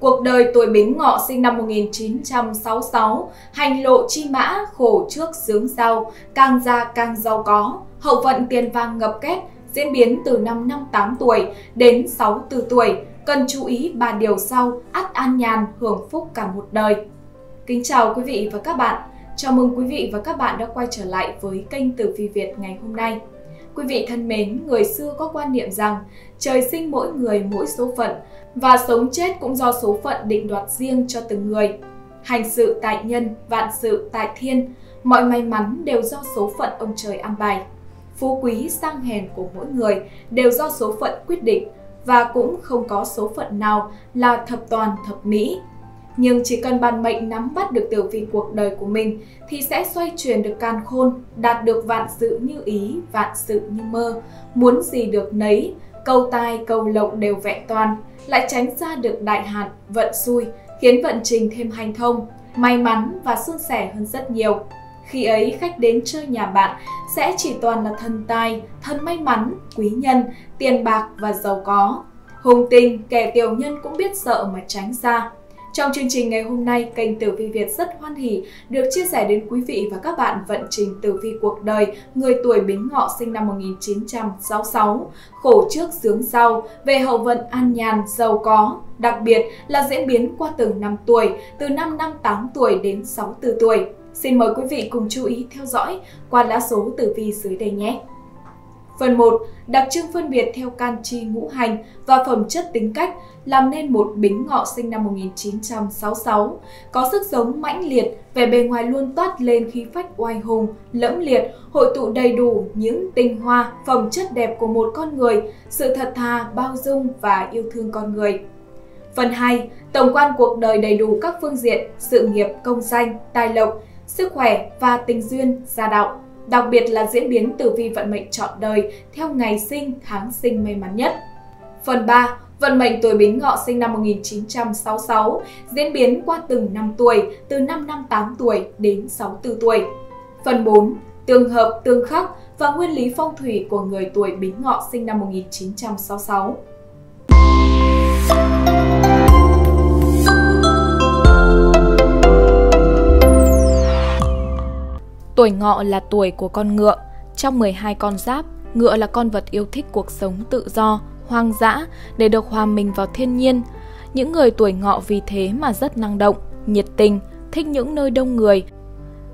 Cuộc đời tuổi Bính Ngọ sinh năm 1966, hành lộ chi mã, khổ trước sướng sau, càng già càng giàu có, hậu vận tiền vàng ngập kết, diễn biến từ năm 58 tuổi đến 64 tuổi, cần chú ý ba điều sau, ắt an nhàn, hưởng phúc cả một đời. Kính chào quý vị và các bạn. Chào mừng quý vị và các bạn đã quay trở lại với kênh Tử Vi Việt ngày hôm nay. Quý vị thân mến, người xưa có quan niệm rằng trời sinh mỗi người mỗi số phận và sống chết cũng do số phận định đoạt riêng cho từng người. Hành sự tại nhân, vạn sự tại thiên, mọi may mắn đều do số phận ông trời an bài. Phú quý sang hèn của mỗi người đều do số phận quyết định và cũng không có số phận nào là thập toàn thập mỹ. Nhưng chỉ cần bản mệnh nắm bắt được tử vi cuộc đời của mình thì sẽ xoay chuyển được can khôn, đạt được vạn sự như ý, vạn sự như mơ, muốn gì được nấy, câu tai câu lộc đều vẹn toàn, lại tránh ra được đại hạn, vận xui, khiến vận trình thêm hành thông, may mắn và suôn sẻ hơn rất nhiều. Khi ấy khách đến chơi nhà bạn sẽ chỉ toàn là thần tài, thần may mắn, quý nhân, tiền bạc và giàu có. Hùng tình, kẻ tiểu nhân cũng biết sợ mà tránh ra. Trong chương trình ngày hôm nay, kênh Tử Vi Việt rất hoan hỉ được chia sẻ đến quý vị và các bạn vận trình tử vi cuộc đời người tuổi Bính Ngọ sinh năm 1966, khổ trước sướng sau, về hậu vận an nhàn, giàu có, đặc biệt là diễn biến qua từng năm tuổi, từ năm năm 8 tuổi đến 64 tuổi. Xin mời quý vị cùng chú ý theo dõi qua lá số tử vi dưới đây nhé. Phần 1. Đặc trưng phân biệt theo can chi ngũ hành và phẩm chất tính cách làm nên một bính ngọ sinh năm 1966, có sức sống mãnh liệt, vẻ bề ngoài luôn toát lên khí phách oai hùng, lẫm liệt, hội tụ đầy đủ những tinh hoa, phẩm chất đẹp của một con người, sự thật thà, bao dung và yêu thương con người. Phần 2. Tổng quan cuộc đời đầy đủ các phương diện, sự nghiệp, công danh, tài lộc, sức khỏe và tình duyên, gia đạo đặc biệt là diễn biến tử vi vận mệnh trọn đời theo ngày sinh, tháng sinh may mắn nhất. Phần 3. Vận mệnh tuổi Bính Ngọ sinh năm 1966, diễn biến qua từng năm tuổi, từ năm 58 tuổi đến 64 tuổi. Phần 4. Tương hợp, tương khắc và nguyên lý phong thủy của người tuổi Bính Ngọ sinh năm 1966. Tuổi ngọ là tuổi của con ngựa. Trong 12 con giáp, ngựa là con vật yêu thích cuộc sống tự do, hoang dã để được hòa mình vào thiên nhiên. Những người tuổi ngọ vì thế mà rất năng động, nhiệt tình, thích những nơi đông người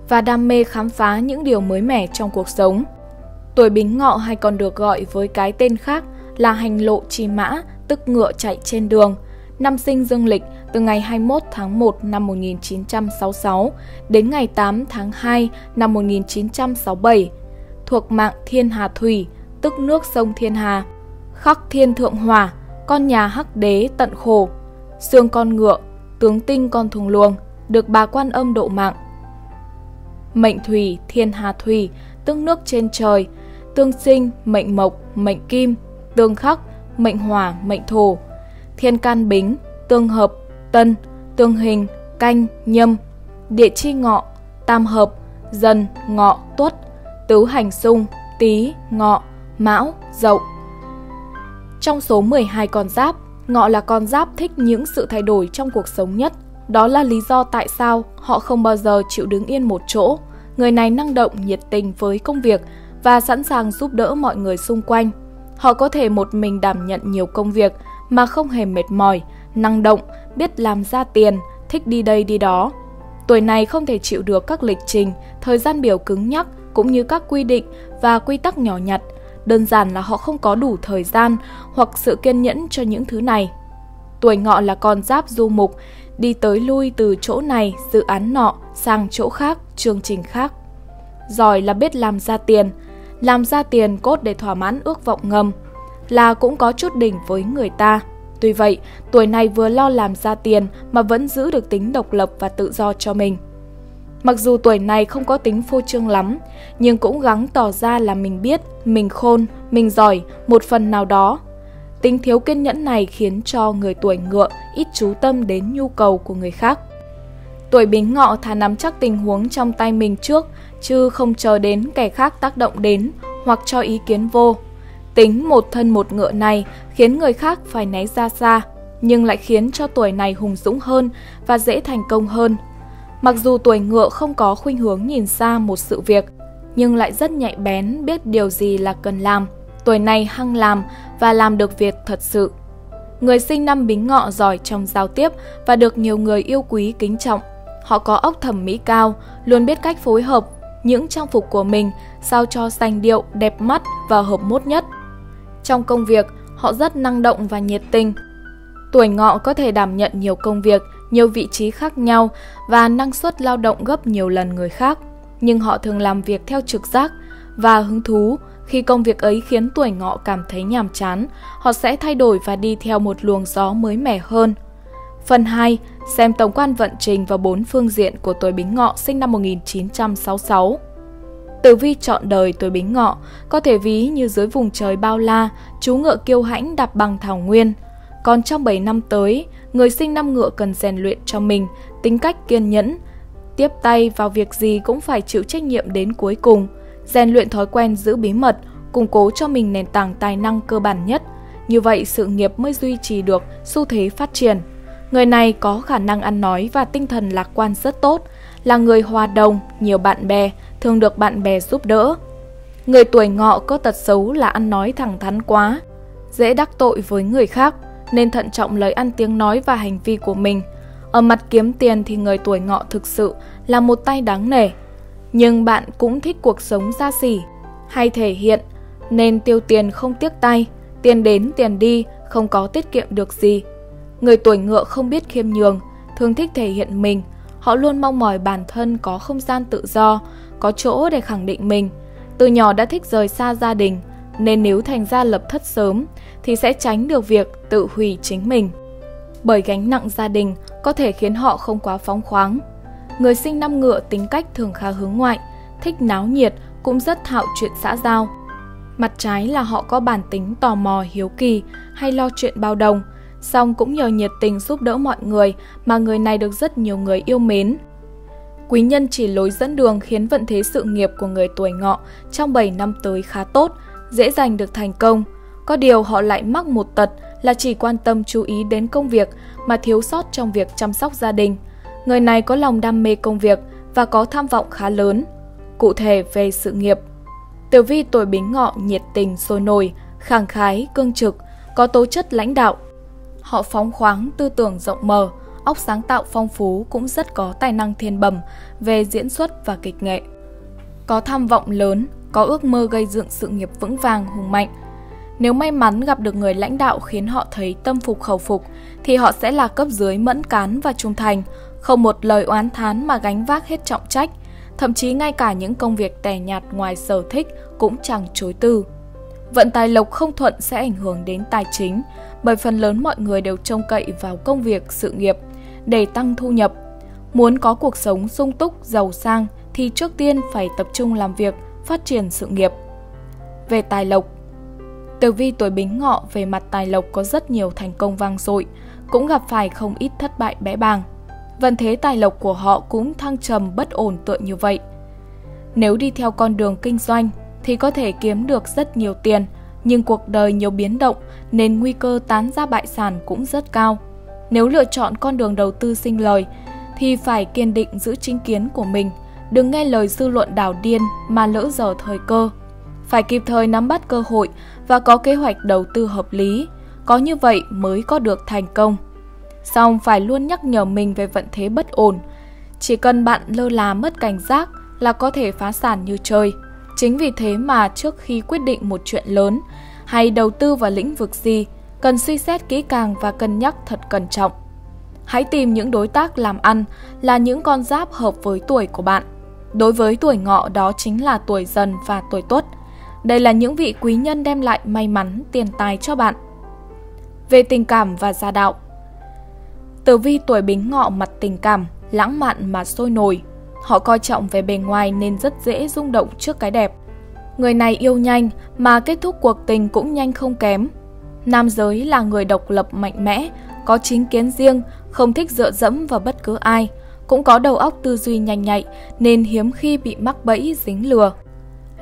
và đam mê khám phá những điều mới mẻ trong cuộc sống. Tuổi bính ngọ hay còn được gọi với cái tên khác là hành lộ chi mã, tức ngựa chạy trên đường. Năm sinh dương lịch từ ngày 21 tháng 1 năm 1966 đến ngày 8 tháng 2 năm 1967, thuộc mạng Thiên Hà Thủy, tức nước sông Thiên Hà. Khắc Thiên Thượng Hỏa, con nhà Hắc Đế tận khổ, xương con ngựa, tướng tinh con thùng luồng, được bà quan âm độ mạng. Mệnh Thủy, Thiên Hà Thủy, tức nước trên trời, tương sinh, mệnh mộc, mệnh kim, tương khắc, mệnh hỏa, mệnh thổ, thiên can bính, tương hợp, tân, tương hình, canh, nhâm, địa chi ngọ, tam hợp, dần, ngọ, tuất, tứ hành xung, tý, ngọ, mão, dậu. Trong số 12 con giáp, ngọ là con giáp thích những sự thay đổi trong cuộc sống nhất. Đó là lý do tại sao họ không bao giờ chịu đứng yên một chỗ. Người này năng động, nhiệt tình với công việc và sẵn sàng giúp đỡ mọi người xung quanh. Họ có thể một mình đảm nhận nhiều công việc mà không hề mệt mỏi, năng động, biết làm ra tiền, thích đi đây đi đó. Tuổi này không thể chịu được các lịch trình, thời gian biểu cứng nhắc cũng như các quy định và quy tắc nhỏ nhặt. Đơn giản là họ không có đủ thời gian hoặc sự kiên nhẫn cho những thứ này. Tuổi ngọ là con giáp du mục, đi tới lui từ chỗ này, dự án nọ sang chỗ khác, chương trình khác. Giỏi là biết làm ra tiền, làm ra tiền cốt để thỏa mãn ước vọng ngầm, là cũng có chút đỉnh với người ta. Tuy vậy, tuổi này vừa lo làm ra tiền mà vẫn giữ được tính độc lập và tự do cho mình. Mặc dù tuổi này không có tính phô trương lắm, nhưng cũng gắng tỏ ra là mình biết, mình khôn, mình giỏi một phần nào đó. Tính thiếu kiên nhẫn này khiến cho người tuổi ngựa ít chú tâm đến nhu cầu của người khác. Tuổi bính ngọ thà nắm chắc tình huống trong tay mình trước, chứ không chờ đến kẻ khác tác động đến hoặc cho ý kiến vô. Tính một thân một ngựa này khiến người khác phải né ra xa. nhưng lại khiến cho tuổi này hùng dũng hơn và dễ thành công hơn. Mặc dù tuổi ngựa không có khuynh hướng nhìn xa một sự việc, nhưng lại rất nhạy bén biết điều gì là cần làm. Tuổi này hăng làm và làm được việc thật sự. Người sinh năm Bính Ngọ giỏi trong giao tiếp và được nhiều người yêu quý kính trọng. Họ có óc thẩm mỹ cao, luôn biết cách phối hợp những trang phục của mình sao cho sành điệu, đẹp mắt và hợp mốt nhất. Trong công việc, họ rất năng động và nhiệt tình. Tuổi ngọ có thể đảm nhận nhiều công việc, nhiều vị trí khác nhau và năng suất lao động gấp nhiều lần người khác. Nhưng họ thường làm việc theo trực giác và hứng thú. Khi công việc ấy khiến tuổi ngọ cảm thấy nhàm chán, họ sẽ thay đổi và đi theo một luồng gió mới mẻ hơn. Phần 2. Xem tổng quan vận trình và bốn phương diện của tuổi Bính Ngọ sinh năm 1966. Tử vi chọn đời tuổi Bính Ngọ có thể ví như dưới vùng trời bao la, chú ngựa kiêu hãnh đạp bằng thảo nguyên. Còn trong 7 năm tới, người sinh năm ngựa cần rèn luyện cho mình tính cách kiên nhẫn, tiếp tay vào việc gì cũng phải chịu trách nhiệm đến cuối cùng, rèn luyện thói quen giữ bí mật, củng cố cho mình nền tảng tài năng cơ bản nhất. Như vậy sự nghiệp mới duy trì được xu thế phát triển. Người này có khả năng ăn nói và tinh thần lạc quan rất tốt, là người hòa đồng, nhiều bạn bè, thường được bạn bè giúp đỡ. Người tuổi ngọ có tật xấu là ăn nói thẳng thắn quá, dễ đắc tội với người khác, nên thận trọng lời ăn tiếng nói và hành vi của mình. Ở mặt kiếm tiền thì người tuổi ngọ thực sự là một tay đáng nể. Nhưng bạn cũng thích cuộc sống xa xỉ, hay thể hiện, nên tiêu tiền không tiếc tay, tiền đến tiền đi, không có tiết kiệm được gì. Người tuổi ngựa không biết khiêm nhường, thường thích thể hiện mình, họ luôn mong mỏi bản thân có không gian tự do, có chỗ để khẳng định mình. Từ nhỏ đã thích rời xa gia đình, nên nếu thành ra lập thất sớm thì sẽ tránh được việc tự hủy chính mình. Bởi gánh nặng gia đình có thể khiến họ không quá phóng khoáng. Người sinh năm ngựa tính cách thường khá hướng ngoại, thích náo nhiệt, cũng rất thạo chuyện xã giao. Mặt trái là họ có bản tính tò mò hiếu kỳ hay lo chuyện bao đồng, song cũng nhờ nhiệt tình giúp đỡ mọi người mà người này được rất nhiều người yêu mến. Quý nhân chỉ lối dẫn đường khiến vận thế sự nghiệp của người tuổi ngọ trong 7 năm tới khá tốt, dễ giành được thành công. Có điều họ lại mắc một tật là chỉ quan tâm chú ý đến công việc mà thiếu sót trong việc chăm sóc gia đình. Người này có lòng đam mê công việc và có tham vọng khá lớn. Cụ thể về sự nghiệp, Tiểu vi tuổi bính ngọ nhiệt tình sôi nổi, khẳng khái, cương trực, có tố chất lãnh đạo. Họ phóng khoáng, tư tưởng rộng mở, óc sáng tạo phong phú cũng rất có tài năng thiên bẩm về diễn xuất và kịch nghệ. Có tham vọng lớn, có ước mơ gây dựng sự nghiệp vững vàng hùng mạnh. Nếu may mắn gặp được người lãnh đạo khiến họ thấy tâm phục khẩu phục, thì họ sẽ là cấp dưới mẫn cán và trung thành, không một lời oán thán mà gánh vác hết trọng trách, thậm chí ngay cả những công việc tẻ nhạt ngoài sở thích cũng chẳng chối từ. Vận tài lộc không thuận sẽ ảnh hưởng đến tài chính, bởi phần lớn mọi người đều trông cậy vào công việc, sự nghiệp để tăng thu nhập. Muốn có cuộc sống sung túc, giàu sang thì trước tiên phải tập trung làm việc, phát triển sự nghiệp. Về tài lộc, Tử vi tuổi Bính Ngọ về mặt tài lộc có rất nhiều thành công vang dội, cũng gặp phải không ít thất bại bẽ bàng. Vận thế tài lộc của họ cũng thăng trầm bất ổn tựa như vậy. Nếu đi theo con đường kinh doanh thì có thể kiếm được rất nhiều tiền, nhưng cuộc đời nhiều biến động nên nguy cơ tán ra bại sản cũng rất cao. Nếu lựa chọn con đường đầu tư sinh lời thì phải kiên định giữ chính kiến của mình, đừng nghe lời dư luận đảo điên mà lỡ giờ thời cơ. Phải kịp thời nắm bắt cơ hội và có kế hoạch đầu tư hợp lý, có như vậy mới có được thành công. Song phải luôn nhắc nhở mình về vận thế bất ổn. Chỉ cần bạn lơ là mất cảnh giác là có thể phá sản như chơi. Chính vì thế mà trước khi quyết định một chuyện lớn hay đầu tư vào lĩnh vực gì, cần suy xét kỹ càng và cân nhắc thật cẩn trọng. Hãy tìm những đối tác làm ăn là những con giáp hợp với tuổi của bạn. Đối với tuổi ngọ đó chính là tuổi dần và tuổi tuất. Đây là những vị quý nhân đem lại may mắn, tiền tài cho bạn. Về tình cảm và gia đạo Tử vi tuổi bính ngọ mặt tình cảm, lãng mạn mà sôi nổi. Họ coi trọng về bề ngoài nên rất dễ rung động trước cái đẹp. Người này yêu nhanh mà kết thúc cuộc tình cũng nhanh không kém. Nam giới là người độc lập mạnh mẽ, có chính kiến riêng, không thích dựa dẫm vào bất cứ ai, cũng có đầu óc tư duy nhanh nhạy nên hiếm khi bị mắc bẫy dính lừa.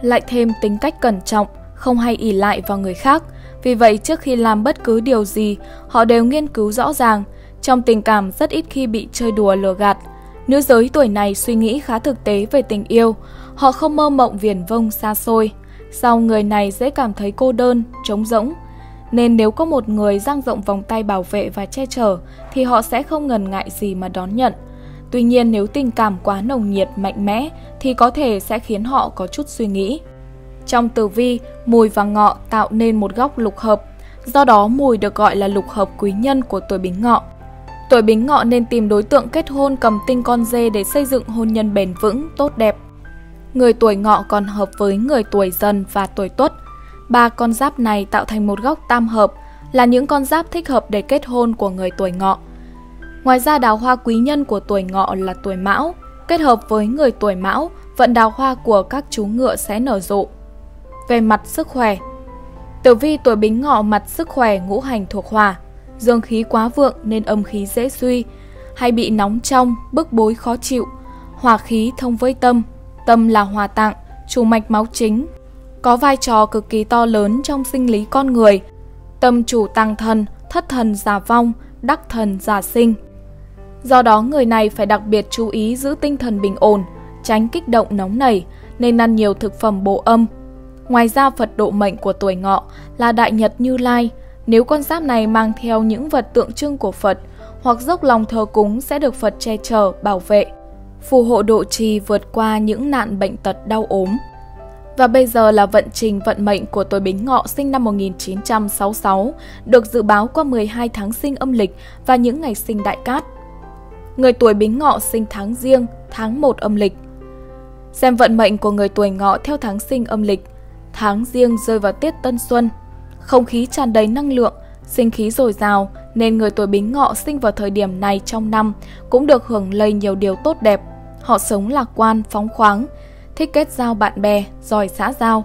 Lại thêm tính cách cẩn trọng, không hay ỉ lại vào người khác Vì vậy trước khi làm bất cứ điều gì, họ đều nghiên cứu rõ ràng, trong tình cảm rất ít khi bị chơi đùa lừa gạt. Nữ giới tuổi này suy nghĩ khá thực tế về tình yêu, họ không mơ mộng viển vông xa xôi. Sau người này dễ cảm thấy cô đơn, trống rỗng. Nên nếu có một người dang rộng vòng tay bảo vệ và che chở thì họ sẽ không ngần ngại gì mà đón nhận. Tuy nhiên nếu tình cảm quá nồng nhiệt, mạnh mẽ thì có thể sẽ khiến họ có chút suy nghĩ. Trong tử vi, mùi và ngọ tạo nên một góc lục hợp, do đó mùi được gọi là lục hợp quý nhân của tuổi bính ngọ. Tuổi bính ngọ nên tìm đối tượng kết hôn cầm tinh con dê để xây dựng hôn nhân bền vững, tốt đẹp. Người tuổi ngọ còn hợp với người tuổi dần và tuổi tuất. Ba con giáp này tạo thành một góc tam hợp, là những con giáp thích hợp để kết hôn của người tuổi ngọ. Ngoài ra đào hoa quý nhân của tuổi ngọ là tuổi mão, kết hợp với người tuổi mão, vận đào hoa của các chú ngựa sẽ nở rộ. Về mặt sức khỏe Tử vi tuổi bính ngọ mặt sức khỏe ngũ hành thuộc hỏa, dương khí quá vượng nên âm khí dễ suy, hay bị nóng trong, bức bối khó chịu. Hỏa khí thông với tâm, tâm là hòa tạng, chủ mạch máu chính, có vai trò cực kỳ to lớn trong sinh lý con người. Tâm chủ tăng thần, thất thần giả vong, đắc thần giả sinh. Do đó người này phải đặc biệt chú ý giữ tinh thần bình ổn, tránh kích động nóng nảy, nên ăn nhiều thực phẩm bổ âm. Ngoài ra Phật độ mệnh của tuổi ngọ là Đại Nhật Như Lai, nếu con giáp này mang theo những vật tượng trưng của Phật hoặc dốc lòng thờ cúng sẽ được Phật che chở, bảo vệ, phù hộ độ trì vượt qua những nạn bệnh tật đau ốm. Và bây giờ là vận trình vận mệnh của tuổi Bính Ngọ sinh năm 1966, được dự báo qua 12 tháng sinh âm lịch và những ngày sinh đại cát. Người tuổi Bính Ngọ sinh tháng riêng, tháng 1 âm lịch. Xem vận mệnh của người tuổi Ngọ theo tháng sinh âm lịch, tháng riêng rơi vào tiết tân xuân. Không khí tràn đầy năng lượng, sinh khí dồi dào nên người tuổi Bính Ngọ sinh vào thời điểm này trong năm cũng được hưởng lây nhiều điều tốt đẹp. Họ sống lạc quan, phóng khoáng, thích kết giao bạn bè, giỏi xã giao.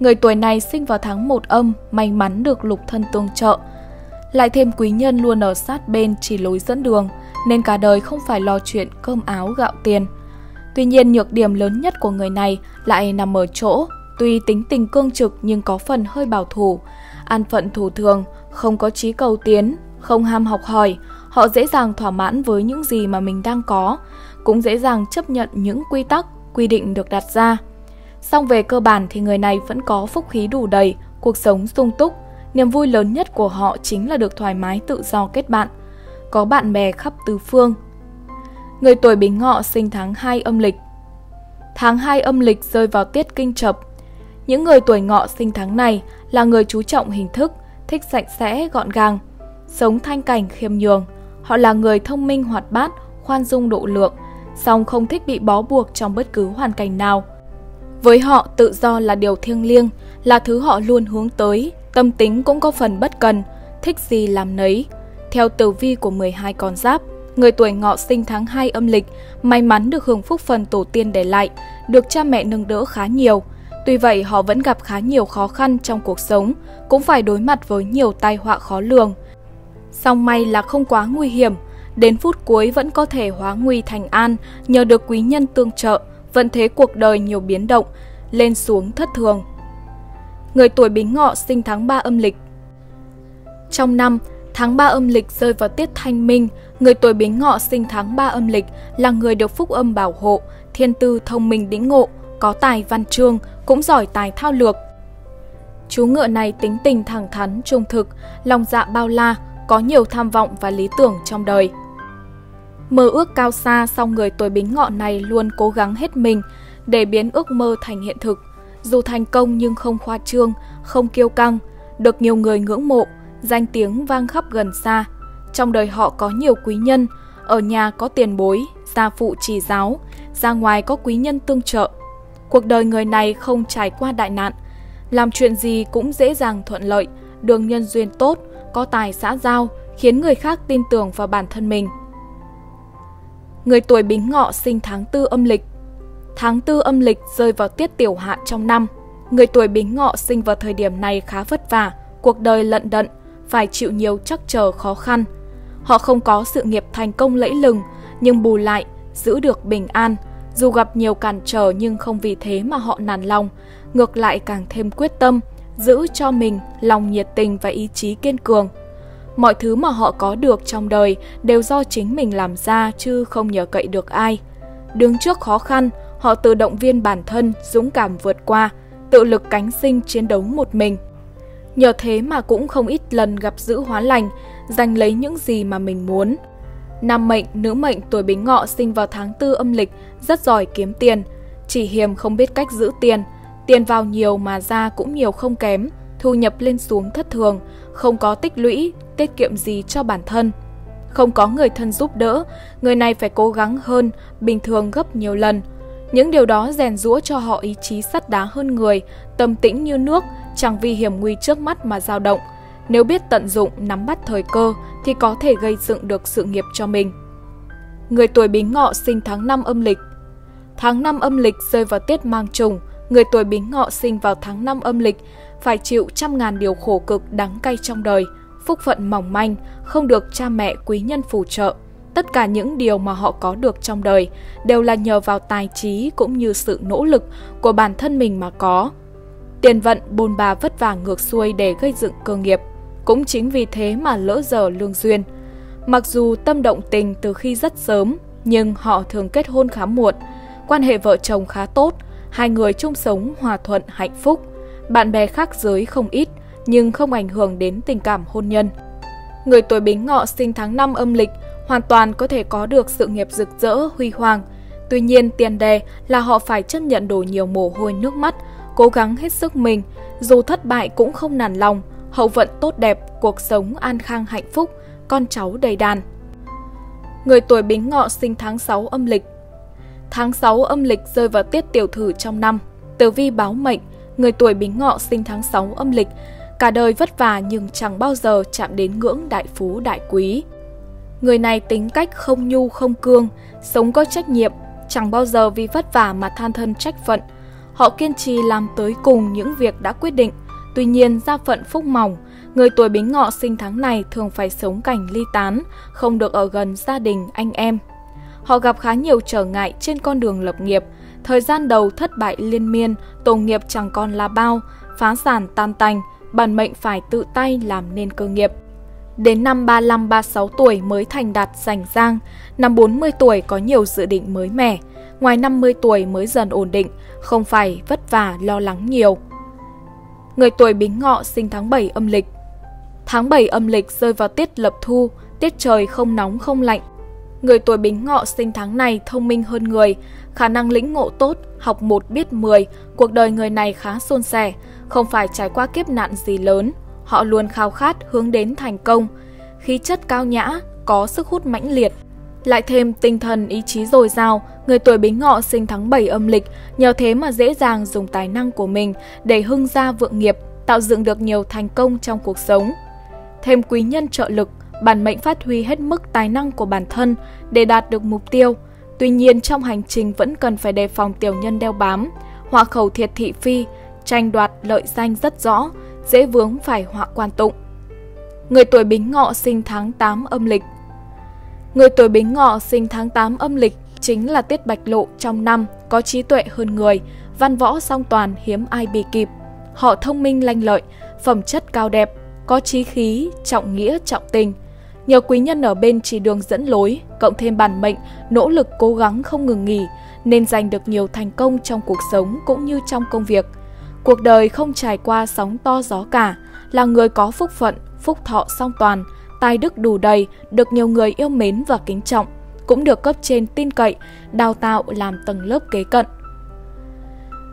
Người tuổi này sinh vào tháng 1 âm, may mắn được lục thân tương trợ. Lại thêm quý nhân luôn ở sát bên chỉ lối dẫn đường, nên cả đời không phải lo chuyện cơm áo gạo tiền. Tuy nhiên nhược điểm lớn nhất của người này lại nằm ở chỗ, tuy tính tình cương trực nhưng có phần hơi bảo thủ, an phận thủ thường, không có trí cầu tiến, không ham học hỏi, họ dễ dàng thỏa mãn với những gì mà mình đang có, cũng dễ dàng chấp nhận những quy tắc quy định được đặt ra. Song về cơ bản thì người này vẫn có phúc khí đủ đầy, cuộc sống sung túc. Niềm vui lớn nhất của họ chính là được thoải mái tự do kết bạn, có bạn bè khắp tứ phương. Người tuổi Bính Ngọ sinh tháng 2 âm lịch. Tháng 2 âm lịch rơi vào tiết kinh chập. Những người tuổi Ngọ sinh tháng này là người chú trọng hình thức, thích sạch sẽ, gọn gàng, sống thanh cảnh khiêm nhường. Họ là người thông minh hoạt bát, khoan dung độ lượng, song không thích bị bó buộc trong bất cứ hoàn cảnh nào. Với họ, tự do là điều thiêng liêng, là thứ họ luôn hướng tới, tâm tính cũng có phần bất cần, thích gì làm nấy. Theo tử vi của 12 con giáp, người tuổi ngọ sinh tháng 2 âm lịch, may mắn được hưởng phúc phần tổ tiên để lại, được cha mẹ nâng đỡ khá nhiều. Tuy vậy, họ vẫn gặp khá nhiều khó khăn trong cuộc sống, cũng phải đối mặt với nhiều tai họa khó lường. Song may là không quá nguy hiểm, đến phút cuối vẫn có thể hóa nguy thành an nhờ được quý nhân tương trợ, vận thế cuộc đời nhiều biến động, lên xuống thất thường. Người tuổi Bính Ngọ sinh tháng 3 âm lịch. Trong năm, tháng 3 âm lịch rơi vào tiết thanh minh, người tuổi Bính Ngọ sinh tháng 3 âm lịch là người được phúc âm bảo hộ, thiên tư thông minh đĩnh ngộ, có tài văn chương, cũng giỏi tài thao lược. Chú ngựa này tính tình thẳng thắn, trung thực, lòng dạ bao la, có nhiều tham vọng và lý tưởng trong đời. Mơ ước cao xa song người tuổi bính ngọ này luôn cố gắng hết mình để biến ước mơ thành hiện thực. Dù thành công nhưng không khoa trương, không kiêu căng, được nhiều người ngưỡng mộ, danh tiếng vang khắp gần xa. Trong đời họ có nhiều quý nhân, ở nhà có tiền bối, gia phụ chỉ giáo, ra ngoài có quý nhân tương trợ. Cuộc đời người này không trải qua đại nạn, làm chuyện gì cũng dễ dàng thuận lợi, đường nhân duyên tốt, có tài xã giao, khiến người khác tin tưởng vào bản thân mình. Người tuổi Bính Ngọ sinh tháng tư âm lịch. Tháng tư âm lịch rơi vào tiết tiểu hạn trong năm. Người tuổi Bính Ngọ sinh vào thời điểm này khá vất vả, cuộc đời lận đận, phải chịu nhiều trắc trở khó khăn. Họ không có sự nghiệp thành công lẫy lừng, nhưng bù lại giữ được bình an. Dù gặp nhiều cản trở nhưng không vì thế mà họ nản lòng, ngược lại càng thêm quyết tâm, giữ cho mình lòng nhiệt tình và ý chí kiên cường. Mọi thứ mà họ có được trong đời đều do chính mình làm ra chứ không nhờ cậy được ai. Đứng trước khó khăn, họ tự động viên bản thân, dũng cảm vượt qua, tự lực cánh sinh chiến đấu một mình. Nhờ thế mà cũng không ít lần gặp giữ hóa lành, giành lấy những gì mà mình muốn. Nam mệnh, nữ mệnh tuổi bính ngọ sinh vào tháng tư âm lịch, rất giỏi kiếm tiền, chỉ hiềm không biết cách giữ tiền. Tiền vào nhiều mà ra cũng nhiều không kém, thu nhập lên xuống thất thường, không có tích lũy, tiết kiệm gì cho bản thân. Không có người thân giúp đỡ, người này phải cố gắng hơn, bình thường gấp nhiều lần. Những điều đó rèn rũa cho họ ý chí sắt đá hơn người, tâm tĩnh như nước, chẳng vì hiểm nguy trước mắt mà dao động. Nếu biết tận dụng, nắm bắt thời cơ thì có thể gây dựng được sự nghiệp cho mình. Người tuổi Bính Ngọ sinh tháng 5 âm lịch. Tháng 5 âm lịch rơi vào tiết mang trùng, người tuổi Bính Ngọ sinh vào tháng 5 âm lịch phải chịu trăm ngàn điều khổ cực đắng cay trong đời, phúc phận mỏng manh, không được cha mẹ quý nhân phù trợ. Tất cả những điều mà họ có được trong đời đều là nhờ vào tài trí cũng như sự nỗ lực của bản thân mình mà có. Tiền vận bôn ba vất vả ngược xuôi để gây dựng cơ nghiệp. Cũng chính vì thế mà lỡ giờ lương duyên. Mặc dù tâm động tình từ khi rất sớm, nhưng họ thường kết hôn khá muộn. Quan hệ vợ chồng khá tốt, hai người chung sống hòa thuận hạnh phúc. Bạn bè khác giới không ít, nhưng không ảnh hưởng đến tình cảm hôn nhân. Người tuổi Bính Ngọ sinh tháng 5 âm lịch hoàn toàn có thể có được sự nghiệp rực rỡ, huy hoàng. Tuy nhiên, tiền đề là họ phải chấp nhận đổ nhiều mồ hôi nước mắt, cố gắng hết sức mình, dù thất bại cũng không nản lòng, hậu vận tốt đẹp, cuộc sống an khang hạnh phúc, con cháu đầy đàn. Người tuổi Bính Ngọ sinh tháng 6 âm lịch. Tháng 6 âm lịch rơi vào tiết tiểu thử trong năm. Tử vi báo mệnh, người tuổi Bính Ngọ sinh tháng 6 âm lịch, cả đời vất vả nhưng chẳng bao giờ chạm đến ngưỡng đại phú đại quý. Người này tính cách không nhu không cương, sống có trách nhiệm, chẳng bao giờ vì vất vả mà than thân trách phận. Họ kiên trì làm tới cùng những việc đã quyết định. Tuy nhiên, gia phận phúc mỏng, người tuổi bính ngọ sinh tháng này thường phải sống cảnh ly tán, không được ở gần gia đình, anh em. Họ gặp khá nhiều trở ngại trên con đường lập nghiệp. Thời gian đầu thất bại liên miên, tổ nghiệp chẳng còn là bao, phá sản tan tành, bản mệnh phải tự tay làm nên cơ nghiệp. Đến năm 35-36 tuổi mới thành đạt rảnh rang, năm 40 tuổi có nhiều dự định mới mẻ, ngoài 50 tuổi mới dần ổn định, không phải vất vả lo lắng nhiều. Người tuổi Bính Ngọ sinh tháng 7 âm lịch. Tháng 7 âm lịch rơi vào tiết lập thu, tiết trời không nóng không lạnh. Người tuổi Bính Ngọ sinh tháng này thông minh hơn người, khả năng lĩnh ngộ tốt, học một biết 10, cuộc đời người này khá suôn sẻ, không phải trải qua kiếp nạn gì lớn, Họ luôn khao khát hướng đến thành công, khí chất cao nhã, có sức hút mãnh liệt. Lại thêm tinh thần ý chí dồi dào, người tuổi Bính Ngọ sinh tháng 7 âm lịch, nhờ thế mà dễ dàng dùng tài năng của mình để hưng gia vượng nghiệp, tạo dựng được nhiều thành công trong cuộc sống. Thêm quý nhân trợ lực, bản mệnh phát huy hết mức tài năng của bản thân để đạt được mục tiêu. Tuy nhiên trong hành trình vẫn cần phải đề phòng tiểu nhân đeo bám, họa khẩu thiệt thị phi, tranh đoạt lợi danh rất rõ, dễ vướng phải họa quan tụng. Người tuổi Bính Ngọ sinh tháng 8 âm lịch. Người tuổi Bính Ngọ sinh tháng 8 âm lịch chính là tiết bạch lộ trong năm, có trí tuệ hơn người, văn võ song toàn hiếm ai bì kịp. Họ thông minh lanh lợi, phẩm chất cao đẹp, có trí khí, trọng nghĩa, trọng tình. Nhờ quý nhân ở bên chỉ đường dẫn lối, cộng thêm bản mệnh, nỗ lực cố gắng không ngừng nghỉ, nên giành được nhiều thành công trong cuộc sống cũng như trong công việc – Cuộc đời không trải qua sóng to gió cả, là người có phúc phận, phúc thọ song toàn, tài đức đủ đầy, được nhiều người yêu mến và kính trọng, cũng được cấp trên tin cậy, đào tạo làm tầng lớp kế cận.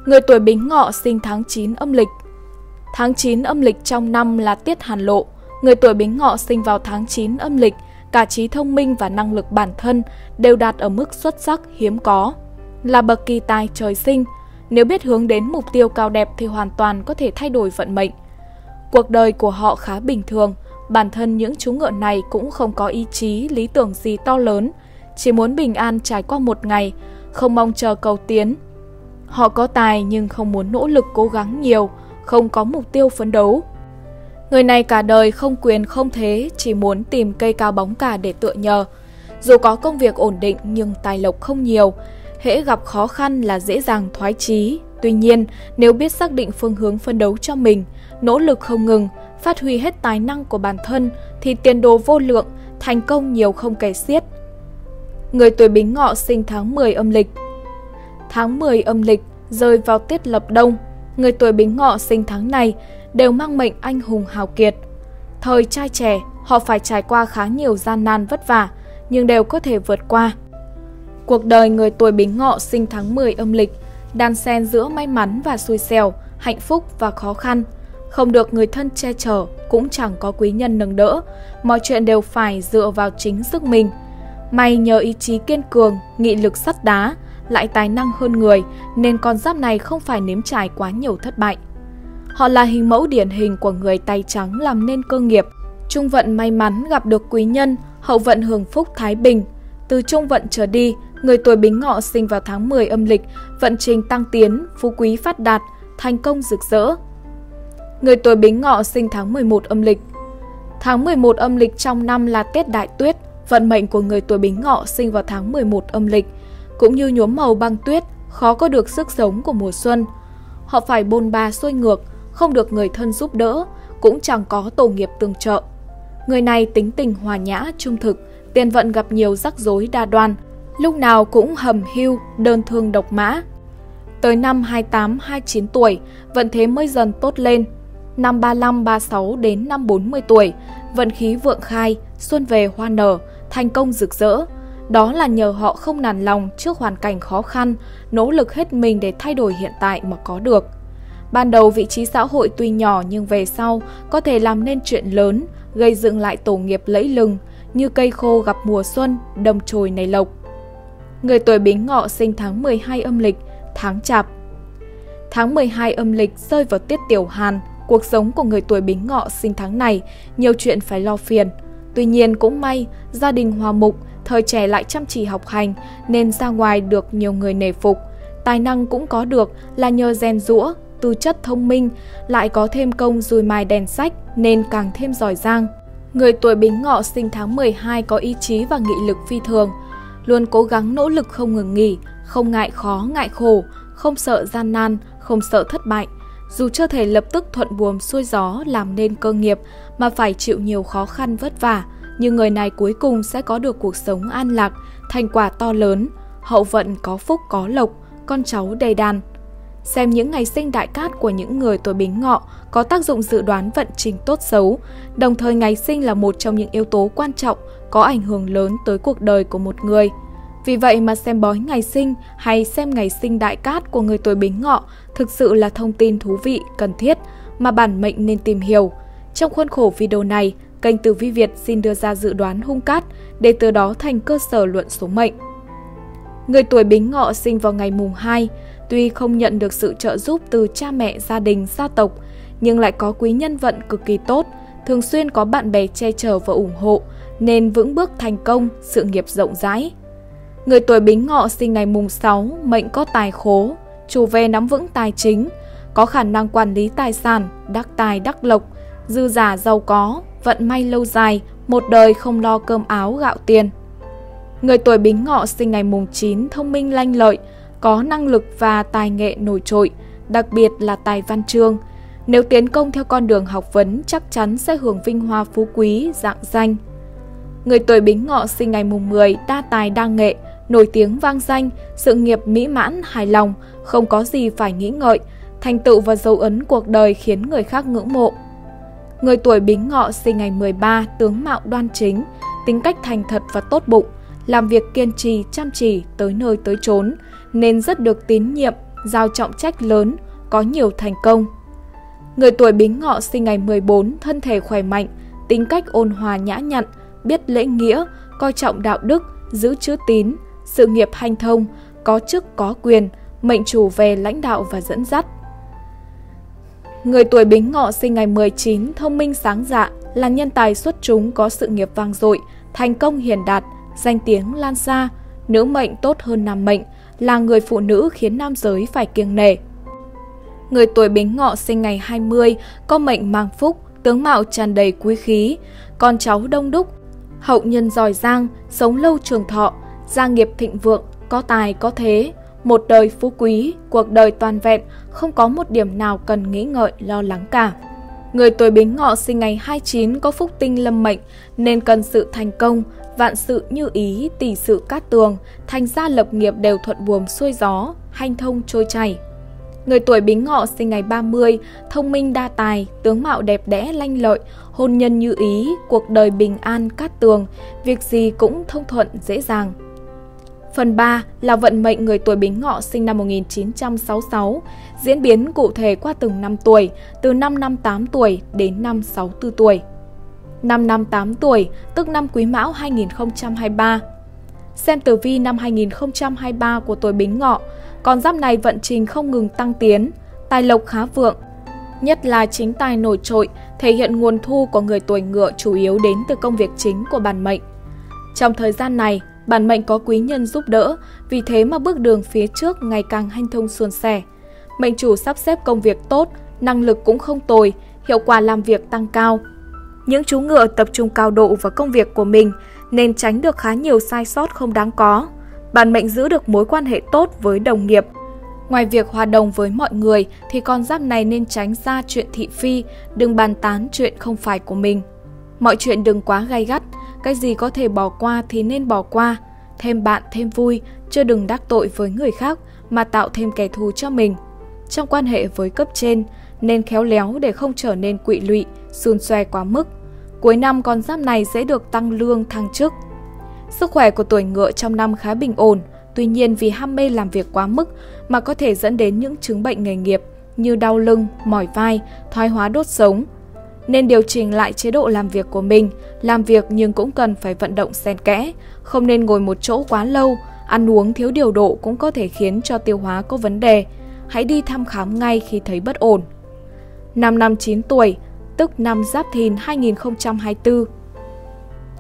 Người tuổi Bính Ngọ sinh tháng 9 âm lịch. Tháng 9 âm lịch trong năm là tiết hàn lộ. Người tuổi Bính Ngọ sinh vào tháng 9 âm lịch, cả trí thông minh và năng lực bản thân đều đạt ở mức xuất sắc hiếm có. Là bậc kỳ tài trời sinh, nếu biết hướng đến mục tiêu cao đẹp thì hoàn toàn có thể thay đổi vận mệnh. Cuộc đời của họ khá bình thường, bản thân những chú ngựa này cũng không có ý chí, lý tưởng gì to lớn, chỉ muốn bình an trải qua một ngày, không mong chờ cầu tiến. Họ có tài nhưng không muốn nỗ lực cố gắng nhiều, không có mục tiêu phấn đấu. Người này cả đời không quyền không thế, chỉ muốn tìm cây cao bóng cả để tựa nhờ. Dù có công việc ổn định nhưng tài lộc không nhiều, hễ gặp khó khăn là dễ dàng thoái chí. Tuy nhiên, nếu biết xác định phương hướng phân đấu cho mình, nỗ lực không ngừng, phát huy hết tài năng của bản thân thì tiền đồ vô lượng, thành công nhiều không kể xiết. Người tuổi Bính Ngọ sinh tháng 10 âm lịch. Tháng 10 âm lịch rơi vào tiết lập đông, người tuổi Bính Ngọ sinh tháng này đều mang mệnh anh hùng hào kiệt. Thời trai trẻ, họ phải trải qua khá nhiều gian nan vất vả, nhưng đều có thể vượt qua. Cuộc đời người tuổi Bính Ngọ sinh tháng 10 âm lịch, đan xen giữa may mắn và xui xẻo, hạnh phúc và khó khăn. Không được người thân che chở, cũng chẳng có quý nhân nâng đỡ, mọi chuyện đều phải dựa vào chính sức mình. May nhờ ý chí kiên cường, nghị lực sắt đá, lại tài năng hơn người, nên con giáp này không phải nếm trải quá nhiều thất bại. Họ là hình mẫu điển hình của người tay trắng làm nên cơ nghiệp. Trung vận may mắn gặp được quý nhân, hậu vận hưởng phúc thái bình. Từ trung vận trở đi, người tuổi bính ngọ sinh vào tháng 10 âm lịch, vận trình tăng tiến, phú quý phát đạt, thành công rực rỡ. Người tuổi bính ngọ sinh tháng 11 âm lịch. Tháng 11 âm lịch trong năm là Tết Đại Tuyết, vận mệnh của người tuổi bính ngọ sinh vào tháng 11 âm lịch. Cũng như nhuốm màu băng tuyết, khó có được sức sống của mùa xuân. Họ phải bôn ba xuôi ngược, không được người thân giúp đỡ, cũng chẳng có tổ nghiệp tương trợ. Người này tính tình hòa nhã, trung thực, tiền vận gặp nhiều rắc rối đa đoan, lúc nào cũng hầm hưu, đơn thương độc mã. Tới năm 28-29 tuổi, vận thế mới dần tốt lên. Năm 35-36 đến năm 40 tuổi, vận khí vượng khai, xuân về hoa nở, thành công rực rỡ. Đó là nhờ họ không nản lòng trước hoàn cảnh khó khăn, nỗ lực hết mình để thay đổi hiện tại mà có được. Ban đầu vị trí xã hội tuy nhỏ nhưng về sau có thể làm nên chuyện lớn, gây dựng lại tổ nghiệp lẫy lừng, như cây khô gặp mùa xuân, đâm chồi nảy lộc. Người tuổi Bính Ngọ sinh tháng 12 âm lịch, tháng Chạp. Tháng 12 âm lịch rơi vào tiết tiểu hàn, cuộc sống của người tuổi Bính Ngọ sinh tháng này nhiều chuyện phải lo phiền. Tuy nhiên cũng may, gia đình hòa mục, thời trẻ lại chăm chỉ học hành nên ra ngoài được nhiều người nể phục. Tài năng cũng có được là nhờ rèn rũa, tư chất thông minh, lại có thêm công dùi mài đèn sách nên càng thêm giỏi giang. Người tuổi Bính Ngọ sinh tháng 12 có ý chí và nghị lực phi thường, luôn cố gắng nỗ lực không ngừng nghỉ, không ngại khó, ngại khổ, không sợ gian nan, không sợ thất bại. Dù chưa thể lập tức thuận buồm xuôi gió làm nên cơ nghiệp mà phải chịu nhiều khó khăn vất vả, nhưng người này cuối cùng sẽ có được cuộc sống an lạc, thành quả to lớn, hậu vận có phúc có lộc, con cháu đầy đàn. Xem những ngày sinh đại cát của những người tuổi bính ngọ có tác dụng dự đoán vận trình tốt xấu, đồng thời ngày sinh là một trong những yếu tố quan trọng có ảnh hưởng lớn tới cuộc đời của một người. Vì vậy mà xem bói ngày sinh hay xem ngày sinh đại cát của người tuổi bính ngọ thực sự là thông tin thú vị, cần thiết mà bản mệnh nên tìm hiểu. Trong khuôn khổ video này, kênh Tử Vi Việt xin đưa ra dự đoán hung cát để từ đó thành cơ sở luận số mệnh. Người tuổi bính ngọ sinh vào ngày mùng 2, tuy không nhận được sự trợ giúp từ cha mẹ, gia đình, gia tộc, nhưng lại có quý nhân vận cực kỳ tốt, thường xuyên có bạn bè che chở và ủng hộ, nên vững bước thành công, sự nghiệp rộng rãi. Người tuổi bính ngọ sinh ngày mùng 6, mệnh có tài khố, chủ về nắm vững tài chính, có khả năng quản lý tài sản, đắc tài đắc lộc, dư giả giàu có, vận may lâu dài, một đời không lo cơm áo gạo tiền. Người tuổi bính ngọ sinh ngày mùng 9 thông minh lanh lợi, có năng lực và tài nghệ nổi trội, đặc biệt là tài văn chương. Nếu tiến công theo con đường học vấn chắc chắn sẽ hưởng vinh hoa phú quý, dạng danh. Người tuổi bính ngọ sinh ngày mùng 10 đa tài đa nghệ, nổi tiếng vang danh, sự nghiệp mỹ mãn, hài lòng, không có gì phải nghĩ ngợi, thành tựu và dấu ấn cuộc đời khiến người khác ngưỡng mộ. Người tuổi bính ngọ sinh ngày 13, tướng mạo đoan chính, tính cách thành thật và tốt bụng, làm việc kiên trì, chăm chỉ, tới nơi tới chốn, nên rất được tín nhiệm, giao trọng trách lớn, có nhiều thành công. Người tuổi bính ngọ sinh ngày 14, thân thể khỏe mạnh, tính cách ôn hòa nhã nhặn, biết lễ nghĩa, coi trọng đạo đức, giữ chữ tín, sự nghiệp hanh thông, có chức có quyền, mệnh chủ về lãnh đạo và dẫn dắt. Người tuổi bính ngọ sinh ngày 19, thông minh sáng dạ, là nhân tài xuất chúng có sự nghiệp vang dội, thành công hiền đạt, danh tiếng lan xa, nữ mệnh tốt hơn nam mệnh, là người phụ nữ khiến nam giới phải kiêng nể. Người tuổi bính ngọ sinh ngày 20, có mệnh mang phúc, tướng mạo tràn đầy quý khí, con cháu đông đúc, hậu nhân giỏi giang, sống lâu trường thọ, gia nghiệp thịnh vượng, có tài có thế, một đời phú quý, cuộc đời toàn vẹn, không có một điểm nào cần nghĩ ngợi lo lắng cả. Người tuổi Bính Ngọ sinh ngày 29 có phúc tinh lâm mệnh nên cần sự thành công, vạn sự như ý, tỷ sự cát tường, thành gia lập nghiệp đều thuận buồm xuôi gió, hanh thông trôi chảy. Người tuổi Bính Ngọ sinh ngày 30, thông minh đa tài, tướng mạo đẹp đẽ lanh lợi, hôn nhân như ý, cuộc đời bình an cát tường, việc gì cũng thông thuận dễ dàng. Phần 3 là vận mệnh người tuổi Bính Ngọ sinh năm 1966, diễn biến cụ thể qua từng năm tuổi, từ năm 58 tuổi đến năm 64 tuổi. Năm năm 8 tuổi, tức năm Quý Mão 2023. Xem tử vi năm 2023 của tuổi Bính Ngọ, con giáp này vận trình không ngừng tăng tiến, tài lộc khá vượng. Nhất là chính tài nổi trội, thể hiện nguồn thu của người tuổi ngựa chủ yếu đến từ công việc chính của bản mệnh. Trong thời gian này, bản mệnh có quý nhân giúp đỡ, vì thế mà bước đường phía trước ngày càng hanh thông suôn sẻ. Mệnh chủ sắp xếp công việc tốt, năng lực cũng không tồi, hiệu quả làm việc tăng cao. Những chú ngựa tập trung cao độ vào công việc của mình nên tránh được khá nhiều sai sót không đáng có. Bản mệnh giữ được mối quan hệ tốt với đồng nghiệp. Ngoài việc hòa đồng với mọi người thì con giáp này nên tránh ra chuyện thị phi, đừng bàn tán chuyện không phải của mình. Mọi chuyện đừng quá gay gắt, cái gì có thể bỏ qua thì nên bỏ qua. Thêm bạn thêm vui, chưa đừng đắc tội với người khác mà tạo thêm kẻ thù cho mình. Trong quan hệ với cấp trên, nên khéo léo để không trở nên quỵ lụy, xun xoe quá mức. Cuối năm con giáp này sẽ được tăng lương thăng chức. Sức khỏe của tuổi ngựa trong năm khá bình ổn, tuy nhiên vì ham mê làm việc quá mức mà có thể dẫn đến những chứng bệnh nghề nghiệp như đau lưng, mỏi vai, thoái hóa đốt sống, nên điều chỉnh lại chế độ làm việc của mình, làm việc nhưng cũng cần phải vận động xen kẽ, không nên ngồi một chỗ quá lâu, ăn uống thiếu điều độ cũng có thể khiến cho tiêu hóa có vấn đề. Hãy đi thăm khám ngay khi thấy bất ổn. Năm năm 9 tuổi, tức năm Giáp Thìn 2024.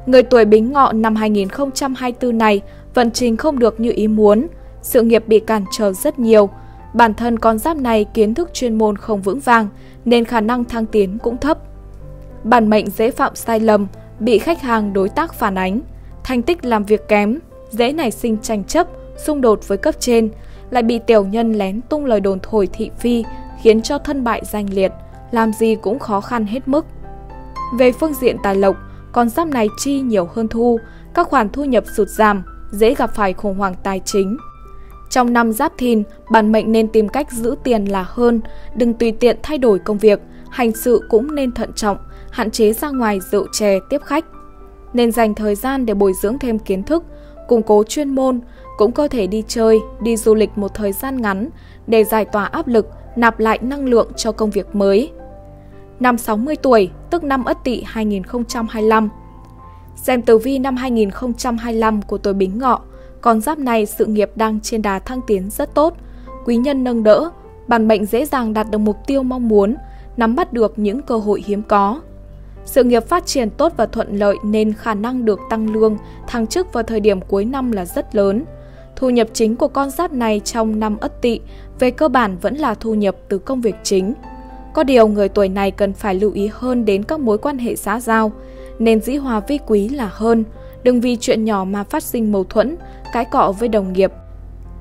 Người tuổi Bính Ngọ năm 2024 này vận trình không được như ý muốn, sự nghiệp bị cản trở rất nhiều. Bản thân con giáp này kiến thức chuyên môn không vững vàng nên khả năng thăng tiến cũng thấp. Bản mệnh dễ phạm sai lầm, bị khách hàng đối tác phản ánh, thành tích làm việc kém, dễ nảy sinh tranh chấp, xung đột với cấp trên, lại bị tiểu nhân lén tung lời đồn thổi thị phi, khiến cho thân bại danh liệt, làm gì cũng khó khăn hết mức. Về phương diện tài lộc, con giáp này chi nhiều hơn thu, các khoản thu nhập sụt giảm, dễ gặp phải khủng hoảng tài chính. Trong năm giáp thìn, bản mệnh nên tìm cách giữ tiền là hơn, đừng tùy tiện thay đổi công việc, hành sự cũng nên thận trọng, hạn chế ra ngoài rượu chè tiếp khách. Nên dành thời gian để bồi dưỡng thêm kiến thức, củng cố chuyên môn, cũng có thể đi chơi, đi du lịch một thời gian ngắn để giải tỏa áp lực, nạp lại năng lượng cho công việc mới. Năm 60 tuổi, tức năm Ất Tỵ 2025. Xem tử vi năm 2025 của tuổi Bính Ngọ, con giáp này sự nghiệp đang trên đà thăng tiến rất tốt, quý nhân nâng đỡ, bản mệnh dễ dàng đạt được mục tiêu mong muốn, nắm bắt được những cơ hội hiếm có. Sự nghiệp phát triển tốt và thuận lợi nên khả năng được tăng lương, thăng chức vào thời điểm cuối năm là rất lớn. Thu nhập chính của con giáp này trong năm Ất Tỵ về cơ bản vẫn là thu nhập từ công việc chính. Có điều người tuổi này cần phải lưu ý hơn đến các mối quan hệ xã giao, nên dĩ hòa vi quý là hơn, đừng vì chuyện nhỏ mà phát sinh mâu thuẫn, cãi cọ với đồng nghiệp.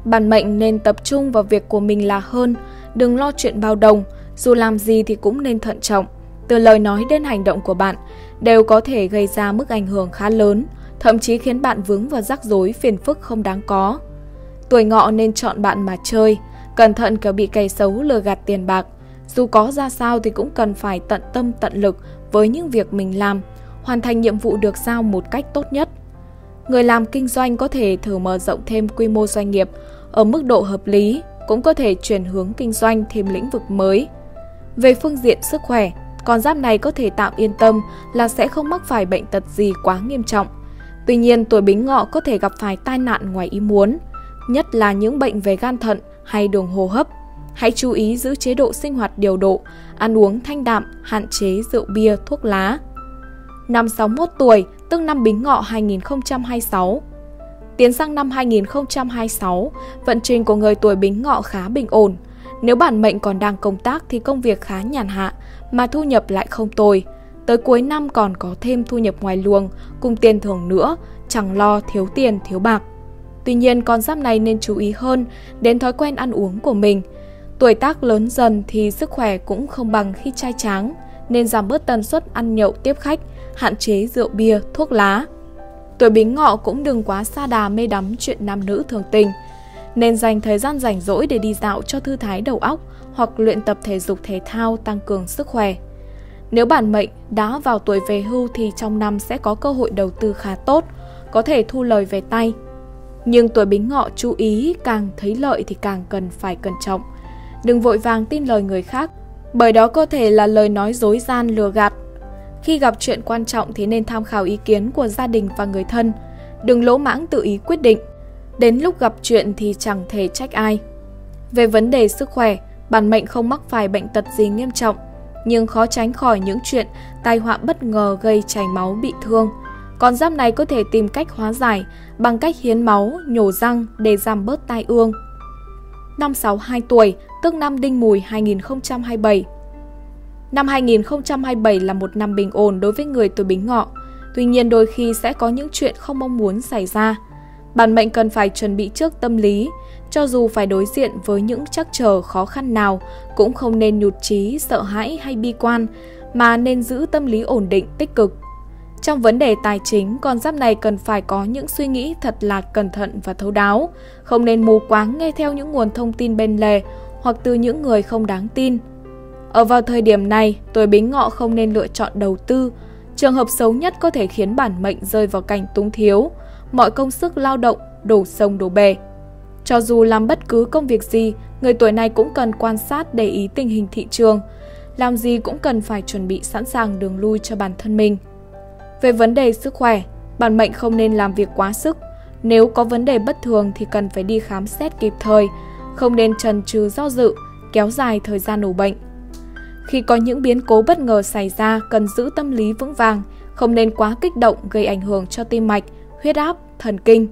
Bản mệnh nên tập trung vào việc của mình là hơn, đừng lo chuyện bao đồng, dù làm gì thì cũng nên thận trọng. Từ lời nói đến hành động của bạn đều có thể gây ra mức ảnh hưởng khá lớn, thậm chí khiến bạn vướng vào rắc rối phiền phức không đáng có. Tuổi ngọ nên chọn bạn mà chơi, cẩn thận kẻo bị kẻ xấu lừa gạt tiền bạc. Dù có ra sao thì cũng cần phải tận tâm tận lực với những việc mình làm, hoàn thành nhiệm vụ được giao một cách tốt nhất. Người làm kinh doanh có thể thử mở rộng thêm quy mô doanh nghiệp ở mức độ hợp lý, cũng có thể chuyển hướng kinh doanh thêm lĩnh vực mới. Về phương diện sức khỏe, con giáp này có thể tạm yên tâm là sẽ không mắc phải bệnh tật gì quá nghiêm trọng. Tuy nhiên, tuổi bính ngọ có thể gặp phải tai nạn ngoài ý muốn, nhất là những bệnh về gan thận hay đường hô hấp. Hãy chú ý giữ chế độ sinh hoạt điều độ, ăn uống thanh đạm, hạn chế rượu bia, thuốc lá. Năm 61 tuổi, tức năm Bính Ngọ 2026. Tiến sang năm 2026, vận trình của người tuổi Bính Ngọ khá bình ổn. Nếu bản mệnh còn đang công tác thì công việc khá nhàn hạ, mà thu nhập lại không tồi. Tới cuối năm còn có thêm thu nhập ngoài luồng, cùng tiền thưởng nữa, chẳng lo thiếu tiền thiếu bạc. Tuy nhiên con giáp này nên chú ý hơn đến thói quen ăn uống của mình. Tuổi tác lớn dần thì sức khỏe cũng không bằng khi trai tráng, nên giảm bớt tần suất ăn nhậu tiếp khách, hạn chế rượu bia, thuốc lá. Tuổi bính ngọ cũng đừng quá xa đà mê đắm chuyện nam nữ thường tình, nên dành thời gian rảnh rỗi để đi dạo cho thư thái đầu óc hoặc luyện tập thể dục thể thao tăng cường sức khỏe. Nếu bản mệnh đã vào tuổi về hưu thì trong năm sẽ có cơ hội đầu tư khá tốt, có thể thu lời về tay. Nhưng tuổi bính ngọ chú ý càng thấy lợi thì càng cần phải cẩn trọng. Đừng vội vàng tin lời người khác, bởi đó có thể là lời nói dối gian lừa gạt. Khi gặp chuyện quan trọng thì nên tham khảo ý kiến của gia đình và người thân, đừng lỗ mãng tự ý quyết định. Đến lúc gặp chuyện thì chẳng thể trách ai. Về vấn đề sức khỏe, bản mệnh không mắc phải bệnh tật gì nghiêm trọng, nhưng khó tránh khỏi những chuyện tai họa bất ngờ gây chảy máu bị thương. Con giáp này có thể tìm cách hóa giải bằng cách hiến máu, nhổ răng để giảm bớt tai ương. Năm 62 tuổi, tức năm Đinh Mùi 2027. Năm 2027 là một năm bình ổn đối với người tuổi Bính Ngọ, tuy nhiên đôi khi sẽ có những chuyện không mong muốn xảy ra. Bản mệnh cần phải chuẩn bị trước tâm lý, cho dù phải đối diện với những trắc trở khó khăn nào, cũng không nên nhụt chí, sợ hãi hay bi quan, mà nên giữ tâm lý ổn định, tích cực. Trong vấn đề tài chính, con giáp này cần phải có những suy nghĩ thật là cẩn thận và thấu đáo, không nên mù quáng nghe theo những nguồn thông tin bên lề hoặc từ những người không đáng tin. Ở vào thời điểm này, tuổi bính ngọ không nên lựa chọn đầu tư. Trường hợp xấu nhất có thể khiến bản mệnh rơi vào cảnh túng thiếu, mọi công sức lao động đổ sông đổ bể. Cho dù làm bất cứ công việc gì, người tuổi này cũng cần quan sát để ý tình hình thị trường. Làm gì cũng cần phải chuẩn bị sẵn sàng đường lui cho bản thân mình. Về vấn đề sức khỏe, bản mệnh không nên làm việc quá sức. Nếu có vấn đề bất thường thì cần phải đi khám xét kịp thời, không nên trần trừ do dự, kéo dài thời gian ủ bệnh. Khi có những biến cố bất ngờ xảy ra, cần giữ tâm lý vững vàng, không nên quá kích động gây ảnh hưởng cho tim mạch, huyết áp, thần kinh.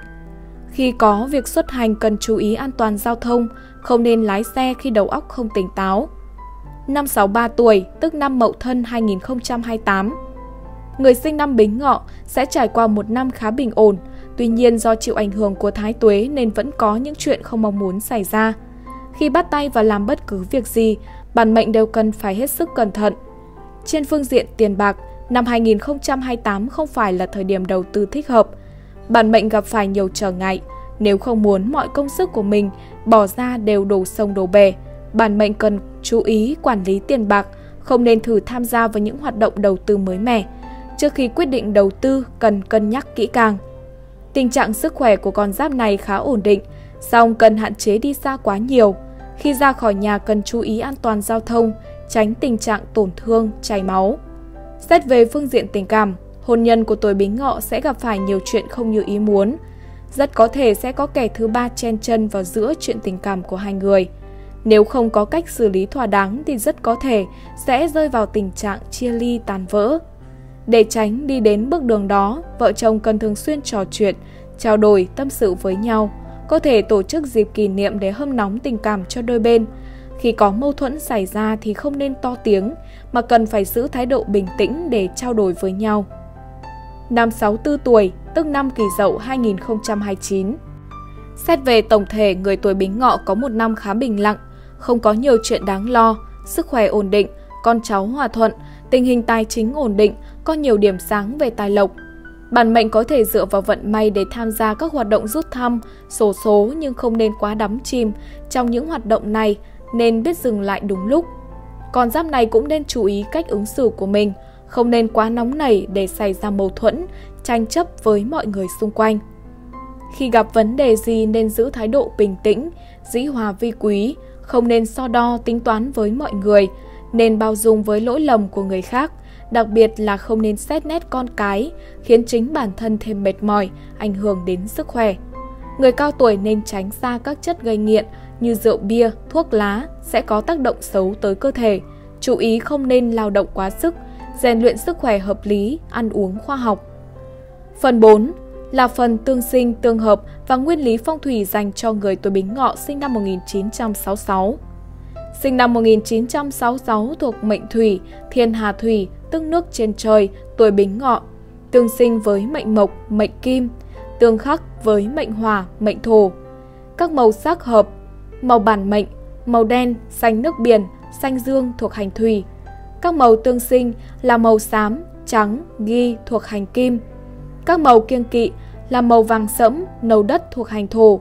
Khi có việc xuất hành cần chú ý an toàn giao thông, không nên lái xe khi đầu óc không tỉnh táo. Năm 63 tuổi, tức năm Mậu Thân 2028. Người sinh năm Bính Ngọ sẽ trải qua một năm khá bình ổn, tuy nhiên do chịu ảnh hưởng của thái tuế nên vẫn có những chuyện không mong muốn xảy ra. Khi bắt tay và làm bất cứ việc gì, bản mệnh đều cần phải hết sức cẩn thận. Trên phương diện tiền bạc, năm 2028 không phải là thời điểm đầu tư thích hợp – bản mệnh gặp phải nhiều trở ngại. Nếu không muốn mọi công sức của mình bỏ ra đều đổ sông đổ bể, bản mệnh cần chú ý quản lý tiền bạc, không nên thử tham gia vào những hoạt động đầu tư mới mẻ. Trước khi quyết định đầu tư, cần cân nhắc kỹ càng. Tình trạng sức khỏe của con giáp này khá ổn định, song cần hạn chế đi xa quá nhiều. Khi ra khỏi nhà cần chú ý an toàn giao thông, tránh tình trạng tổn thương, chảy máu. Xét về phương diện tình cảm, hôn nhân của tuổi bính ngọ sẽ gặp phải nhiều chuyện không như ý muốn. Rất có thể sẽ có kẻ thứ ba chen chân vào giữa chuyện tình cảm của hai người. Nếu không có cách xử lý thỏa đáng thì rất có thể sẽ rơi vào tình trạng chia ly tàn vỡ. Để tránh đi đến bước đường đó, vợ chồng cần thường xuyên trò chuyện, trao đổi, tâm sự với nhau, có thể tổ chức dịp kỷ niệm để hâm nóng tình cảm cho đôi bên. Khi có mâu thuẫn xảy ra thì không nên to tiếng, mà cần phải giữ thái độ bình tĩnh để trao đổi với nhau năm 64 tuổi, tức năm Kỷ Dậu 2029. Xét về tổng thể, người tuổi Bính Ngọ có một năm khá bình lặng, không có nhiều chuyện đáng lo, sức khỏe ổn định, con cháu hòa thuận, tình hình tài chính ổn định, có nhiều điểm sáng về tài lộc. Bản mệnh có thể dựa vào vận may để tham gia các hoạt động rút thăm, sổ số nhưng không nên quá đắm chìm trong những hoạt động này, nên biết dừng lại đúng lúc. Con giáp này cũng nên chú ý cách ứng xử của mình – không nên quá nóng nảy để xảy ra mâu thuẫn, tranh chấp với mọi người xung quanh. Khi gặp vấn đề gì nên giữ thái độ bình tĩnh, dĩ hòa vi quý, không nên so đo tính toán với mọi người, nên bao dung với lỗi lầm của người khác, đặc biệt là không nên xét nét con cái, khiến chính bản thân thêm mệt mỏi, ảnh hưởng đến sức khỏe. Người cao tuổi nên tránh xa các chất gây nghiện như rượu bia, thuốc lá sẽ có tác động xấu tới cơ thể. Chú ý không nên lao động quá sức, rèn luyện sức khỏe hợp lý, ăn uống khoa học. Phần 4 là phần tương sinh, tương hợp và nguyên lý phong thủy dành cho người tuổi Bính Ngọ sinh năm 1966. Sinh năm 1966 thuộc mệnh thủy, thiên hà thủy, tức nước trên trời, tuổi Bính Ngọ, tương sinh với mệnh mộc, mệnh kim, tương khắc với mệnh hỏa, mệnh thổ. Các màu sắc hợp, màu bản mệnh, màu đen, xanh nước biển, xanh dương thuộc hành thủy, Các màu tương sinh là màu xám, trắng, ghi thuộc hành kim. Các màu kiêng kỵ là màu vàng sẫm, nâu đất thuộc hành thổ.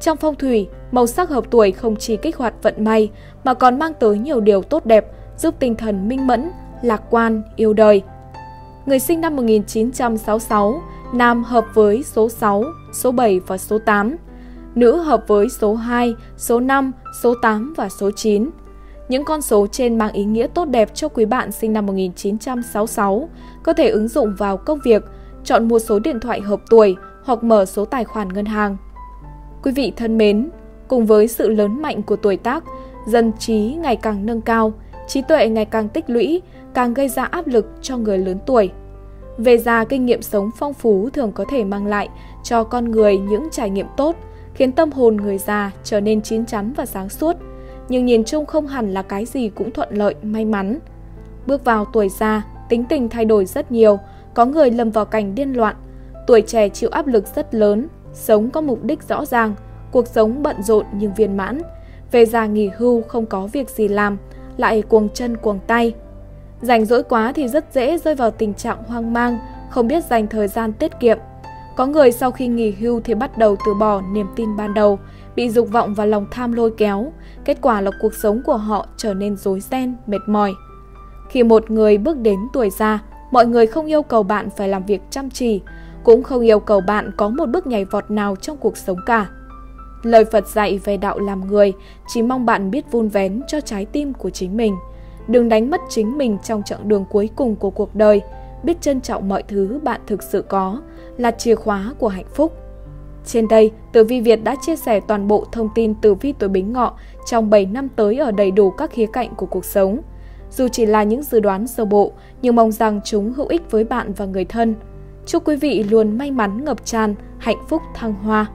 Trong phong thủy, màu sắc hợp tuổi không chỉ kích hoạt vận may mà còn mang tới nhiều điều tốt đẹp, giúp tinh thần minh mẫn, lạc quan, yêu đời. Người sinh năm 1966, nam hợp với số 6, số 7 và số 8. Nữ hợp với số 2, số 5, số 8 và số 9. Những con số trên mang ý nghĩa tốt đẹp cho quý bạn sinh năm 1966, có thể ứng dụng vào công việc, chọn mua số điện thoại hợp tuổi hoặc mở số tài khoản ngân hàng. Quý vị thân mến, cùng với sự lớn mạnh của tuổi tác, dân trí ngày càng nâng cao, trí tuệ ngày càng tích lũy, càng gây ra áp lực cho người lớn tuổi. Về già, kinh nghiệm sống phong phú thường có thể mang lại cho con người những trải nghiệm tốt, khiến tâm hồn người già trở nên chín chắn và sáng suốt. Nhưng nhìn chung không hẳn là cái gì cũng thuận lợi, may mắn. Bước vào tuổi già, tính tình thay đổi rất nhiều, có người lâm vào cảnh điên loạn. Tuổi trẻ chịu áp lực rất lớn, sống có mục đích rõ ràng, cuộc sống bận rộn nhưng viên mãn. Về già nghỉ hưu không có việc gì làm, lại cuồng chân cuồng tay. Rảnh rỗi quá thì rất dễ rơi vào tình trạng hoang mang, không biết dành thời gian tiết kiệm. Có người sau khi nghỉ hưu thì bắt đầu từ bỏ niềm tin ban đầu, bị dục vọng và lòng tham lôi kéo. Kết quả là cuộc sống của họ trở nên rối ren, mệt mỏi. Khi một người bước đến tuổi già, mọi người không yêu cầu bạn phải làm việc chăm chỉ, cũng không yêu cầu bạn có một bước nhảy vọt nào trong cuộc sống cả. Lời Phật dạy về đạo làm người chỉ mong bạn biết vun vén cho trái tim của chính mình. Đừng đánh mất chính mình trong chặng đường cuối cùng của cuộc đời. Biết trân trọng mọi thứ bạn thực sự có là chìa khóa của hạnh phúc. Trên đây, Tử Vi Việt đã chia sẻ toàn bộ thông tin tử vi tuổi Bính Ngọ trong 7 năm tới ở đầy đủ các khía cạnh của cuộc sống. Dù chỉ là những dự đoán sơ bộ, nhưng mong rằng chúng hữu ích với bạn và người thân. Chúc quý vị luôn may mắn ngập tràn, hạnh phúc thăng hoa.